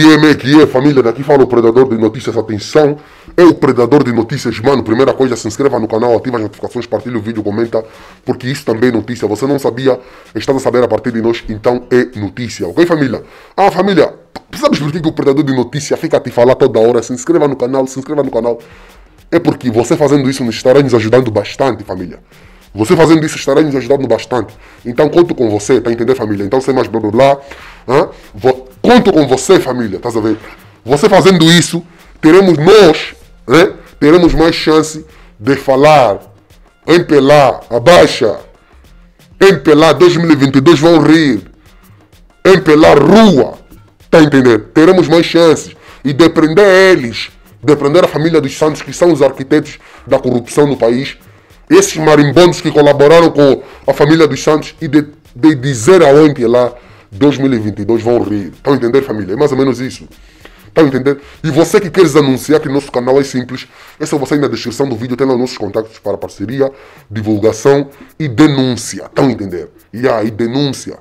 que é, que é, família, daqui fala o Predador de Notícias, atenção, é o Predador de Notícias, mano, primeira coisa, se inscreva no canal, ativa as notificações, partilha o vídeo, comenta, porque isso também é notícia, você não sabia, está a saber a partir de nós, então é notícia, ok família? Ah, família, sabes por que o Predador de Notícia fica a te falar toda hora, se inscreva no canal, se inscreva no canal, é porque você fazendo isso nos estará nos ajudando bastante, família. Você fazendo isso estará nos ajudando bastante. Então conto com você, tá entendendo, família? Então sem mais blá blá blá. Hein? Conto com você, família, tá a ver? Você fazendo isso, teremos nós, né? Teremos mais chance de falar, empelar, abaixa, empelar 2022 vão rir, empelar rua, tá entendendo? Teremos mais chances e de prender eles, de prender a família dos Santos, que são os arquitetos da corrupção no país, esses marimbondos que colaboraram com a família dos Santos e de, de dizer ao MPLA 2022 vão rir. Estão a entender, família? É mais ou menos isso. Estão a entender? E você que queres anunciar que nosso canal é simples, é só você ir na descrição do vídeo, tem lá nossos contatos para parceria, divulgação e denúncia. Estão a entender? E aí, denúncia.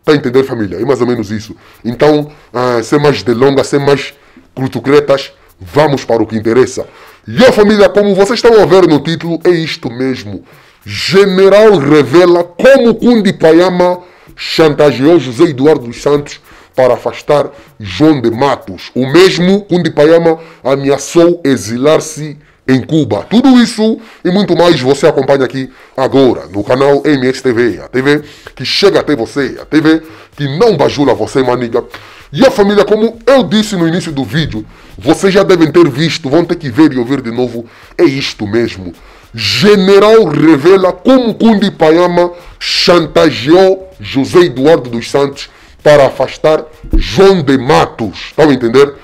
Está a entender, família? É mais ou menos isso. Então, uh, sem mais delongas, sem mais crutucretas, vamos para o que interessa. E a família, como vocês estão a ver no título, é isto mesmo. General revela como Kundi Payama chantageou José Eduardo dos Santos para afastar João de Matos. O mesmo Kundi Payama ameaçou exilar-se em Cuba. Tudo isso e muito mais você acompanha aqui agora no canal MSTV, a TV que chega até você, a TV que não bajula você, maniga. E a família, como eu disse no início do vídeo, vocês já devem ter visto, vão ter que ver e ouvir de novo, é isto mesmo. General revela como Kundi Payama chantageou José Eduardo dos Santos para afastar João de Matos. Estão a entender?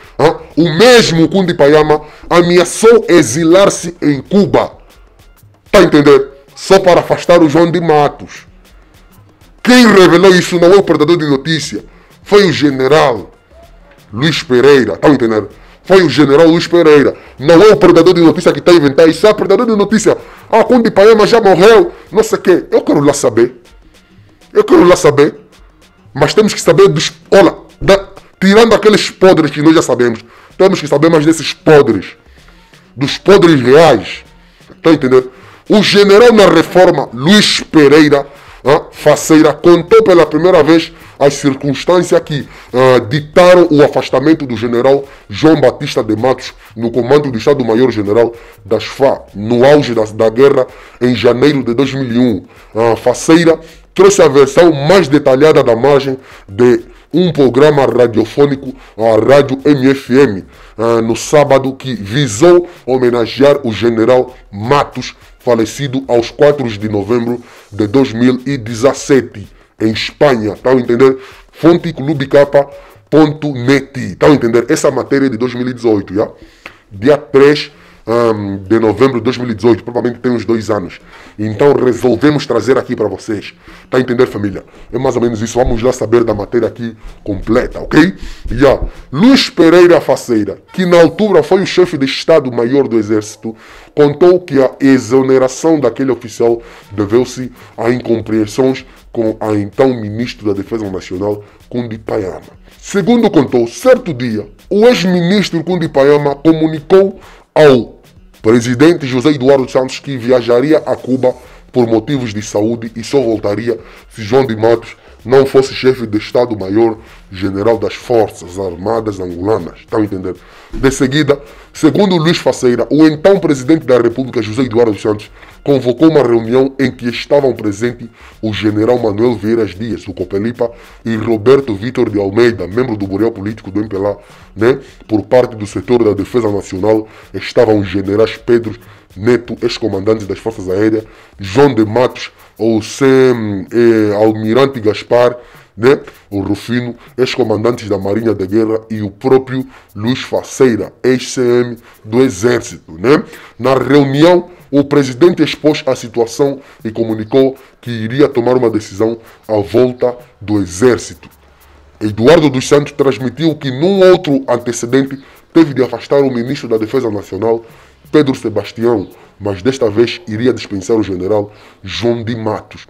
O mesmo Kundi Payama ameaçou exilar-se em Cuba. Está a entender? Só para afastar o João de Matos. Quem revelou isso não é o perdedor de notícia. Foi o general Luiz Pereira. Estão a entender? Foi o general Luiz Pereira. Não é o predador de notícia que está a inventar isso. É o predador de notícia. Ah, Kundi Payama já morreu. Não sei o quê. Eu quero lá saber. Eu quero lá saber. Mas temos que saber dos. Olha, da, tirando aqueles podres que nós já sabemos. Temos que saber mais desses podres. Dos podres reais. Está entendendo? O general na reforma, Luiz Pereira, faceira, contou pela primeira vez as circunstâncias que ditaram o afastamento do general João Batista de Matos no comando do Estado-Maior General das FA, no auge da, da guerra em janeiro de 2001. A faceira trouxe a versão mais detalhada da margem de um programa radiofônico, a Rádio MFM, no sábado, que visou homenagear o general Matos, falecido aos 4 de novembro de 2017, em Espanha. Estão a entender? Fonte clubicapa.net. Estão a entender? Essa matéria é de 2018, já? Dia 3 um, de novembro de 2018, provavelmente tem uns dois anos. Então resolvemos trazer aqui para vocês. Tá a entender, família? É mais ou menos isso. Vamos lá saber da matéria aqui completa, ok? Yeah. Luiz Pereira Faceira, que na altura foi o chefe de Estado-Maior do Exército, contou que a exoneração daquele oficial deveu-se a incompreensões com a então ministro da Defesa Nacional, Kundi Payama. Segundo contou, certo dia, o ex-ministro Kundi Payama comunicou ao presidente José Eduardo Santos que viajaria a Cuba por motivos de saúde e só voltaria se João de Matos não fosse chefe de Estado-Maior General das Forças Armadas Angolanas. Estão entendendo? De seguida, segundo Luiz Faceira, o então presidente da República, José Eduardo Santos, convocou uma reunião em que estavam presentes o general Manuel Vieiras Dias, do Copelipa, e Roberto Vitor de Almeida, membro do Bureau Político do MPLA, né? por parte do setor da Defesa Nacional, estavam os generais Pedro Neto, ex-comandante das Forças Aéreas, João de Matos, ou Sem eh, Almirante Gaspar, né? o Rufino, ex-comandantes da Marinha da Guerra e o próprio Luiz Faceira, ex-CM do Exército. Né? Na reunião, o presidente expôs a situação e comunicou que iria tomar uma decisão à volta do Exército. Eduardo dos Santos transmitiu que num outro antecedente teve de afastar o ministro da Defesa Nacional, Pedro Sebastião, mas desta vez iria dispensar o general João de Matos.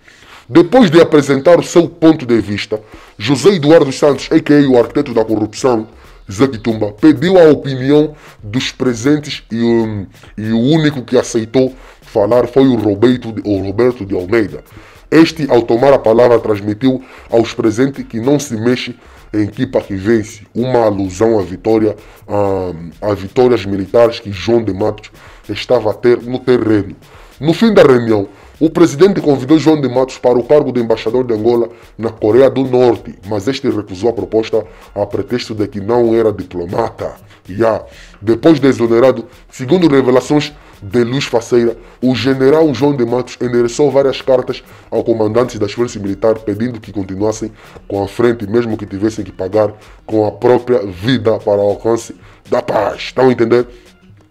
Depois de apresentar o seu ponto de vista, José Eduardo Santos, a.k.a. o arquiteto da corrupção, Zaquitumba, pediu a opinião dos presentes e, um, e o único que aceitou falar foi o Roberto, o Roberto de Almeida. Este, ao tomar a palavra, transmitiu aos presentes que não se mexe em equipa que vence, uma alusão à vitória, a, a vitórias militares que João de Matos estava a ter no terreno. No fim da reunião, o presidente convidou João de Matos para o cargo de embaixador de Angola na Coreia do Norte, mas este recusou a proposta a pretexto de que não era diplomata. Yeah. depois de exonerado, segundo revelações de Luz Faceira, o general João de Matos endereçou várias cartas ao comandante das forças militares pedindo que continuassem com a frente, mesmo que tivessem que pagar com a própria vida para o alcance da paz. Estão a entender?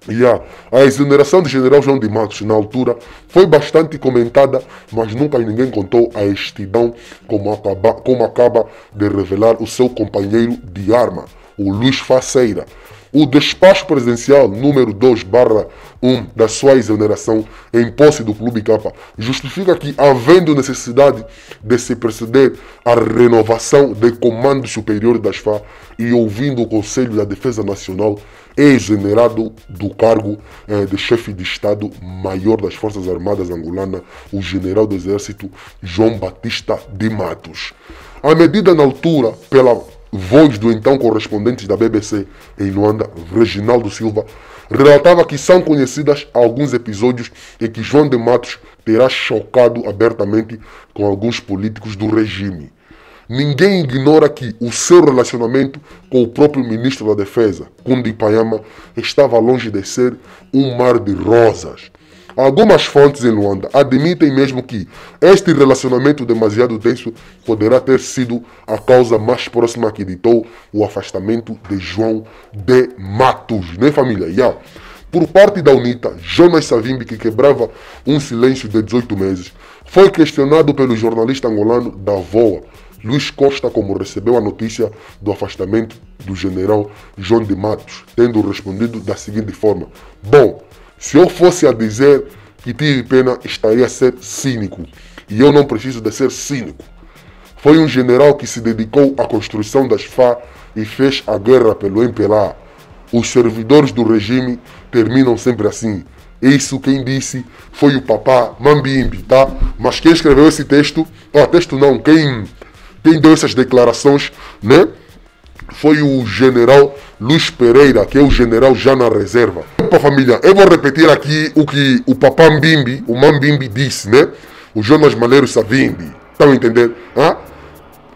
Yeah. A exoneração do general João de Matos, na altura, foi bastante comentada, mas nunca ninguém contou a estidão como acaba, como acaba de revelar o seu companheiro de arma, o Luiz Faceira. O despacho presidencial número 2 barra 1 da sua exoneração em posse do Clube Capa justifica que, havendo necessidade de se proceder à renovação de comando superior das FA e ouvindo o Conselho da Defesa Nacional, é exonerado do cargo eh, de chefe de Estado-Maior das Forças Armadas angolanas, o general do Exército João Batista de Matos. A medida na altura, pela voz do então correspondente da BBC em Luanda, Reginaldo Silva, relatava que são conhecidas alguns episódios em que João de Matos terá chocado abertamente com alguns políticos do regime. Ninguém ignora que o seu relacionamento com o próprio ministro da Defesa, Kundi Payama, estava longe de ser um mar de rosas. Algumas fontes em Luanda admitem mesmo que este relacionamento demasiado tenso poderá ter sido a causa mais próxima que ditou o afastamento de João de Matos, né família? Yeah. Por parte da UNITA, Jonas Savimbi, que quebrava um silêncio de 18 meses, foi questionado pelo jornalista angolano da VOA Luiz Costa, como recebeu a notícia do afastamento do general João de Matos, tendo respondido da seguinte forma: Bom, se eu fosse a dizer que tive pena, estaria a ser cínico. E eu não preciso de ser cínico. Foi um general que se dedicou à construção das FA e fez a guerra pelo MPLA. Os servidores do regime terminam sempre assim. Isso quem disse foi o papá Mambimbi, tá? Mas quem escreveu esse texto, ó, texto não, quem quem deu essas declarações, né? Foi o general Luiz Pereira, que é o general já na reserva. Opa, família, eu vou repetir aqui o que o papá Mbimbi, o Mambimbi disse, né? O Jonas Malheiro Savimbi. Estão a entender? Hã?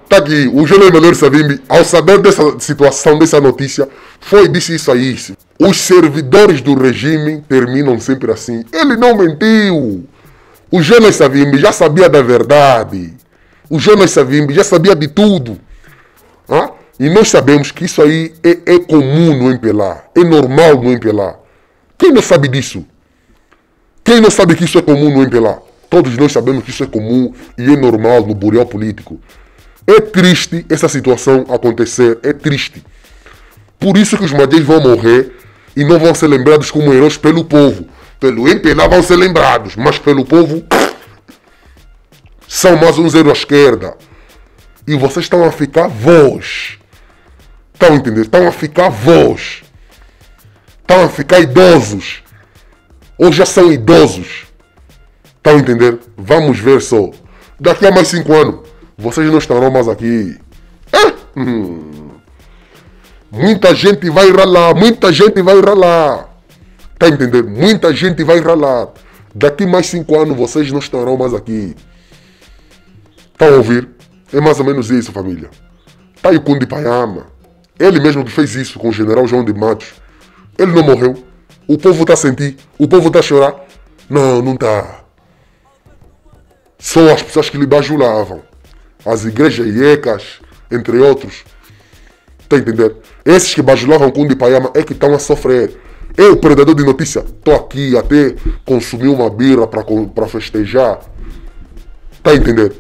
Tá aqui, o Jonas Malheiro Savimbi, ao saber dessa situação, dessa notícia, foi disse isso aí. Os servidores do regime terminam sempre assim. Ele não mentiu. O Jonas Savimbi já sabia da verdade. O Jonas Savimbi já sabia de tudo. E nós sabemos que isso aí é, é comum no MPLA. É normal no MPLA. Quem não sabe disso? Quem não sabe que isso é comum no MPLA? Todos nós sabemos que isso é comum e é normal no bureau político. É triste essa situação acontecer. É triste. Por isso que os madeiros vão morrer e não vão ser lembrados como heróis pelo povo. Pelo MPLA vão ser lembrados, mas pelo povo são mais um zero à esquerda. E vocês estão a ficar vós. Estão a entender? Estão a ficar vós. Estão a ficar idosos. Ou já são idosos. Estão a entender? Vamos ver só. Daqui a mais cinco anos, vocês não estarão mais aqui. Hum. Muita gente vai ralar, muita gente vai ralar. Está a entender? Muita gente vai ralar. Daqui mais cinco anos vocês não estarão mais aqui. Estão a ouvir? É mais ou menos isso, família. Tá aí o Kundi Payama. Ele mesmo que fez isso com o general João de Matos. Ele não morreu. O povo está a sentir. O povo está a chorar. Não, não está. São as pessoas que lhe bajulavam. As igrejas iecas, entre outros. Está a entender? Esses que bajulavam Kundi Payama é que estão a sofrer. Eu, predador de notícia, estou aqui até consumir uma birra para festejar. Está a entender?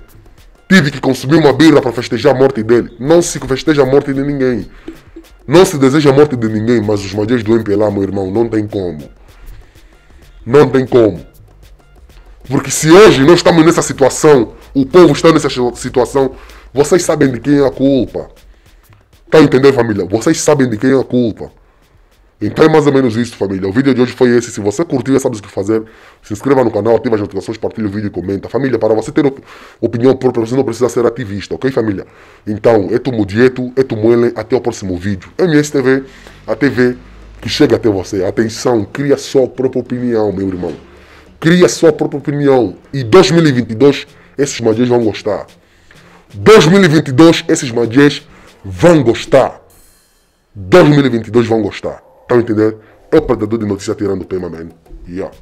Tive que consumir uma birra para festejar a morte dele. Não se festeja a morte de ninguém. Não se deseja a morte de ninguém, mas os magias do MPLA, meu irmão, não tem como. Não tem como. Porque se hoje nós estamos nessa situação, o povo está nessa situação, vocês sabem de quem é a culpa. Tá a entender, família? Vocês sabem de quem é a culpa. Então é mais ou menos isso, família. O vídeo de hoje foi esse. Se você curtiu e sabe o que fazer, se inscreva no canal, ative as notificações, partilhe o vídeo e comenta. Família, para você ter op opinião própria, você não precisa ser ativista, ok, família? Então, é tu mudieto, é tu muele, até o próximo vídeo. MSTV, a TV que chega até você. Atenção, cria sua própria opinião, meu irmão. Cria sua própria opinião. E 2022, esses magias vão gostar. 2022, esses magias vão gostar. 2022 vão gostar. Estão entendendo? É o predador de notícia tirando o tema, man. Yeah.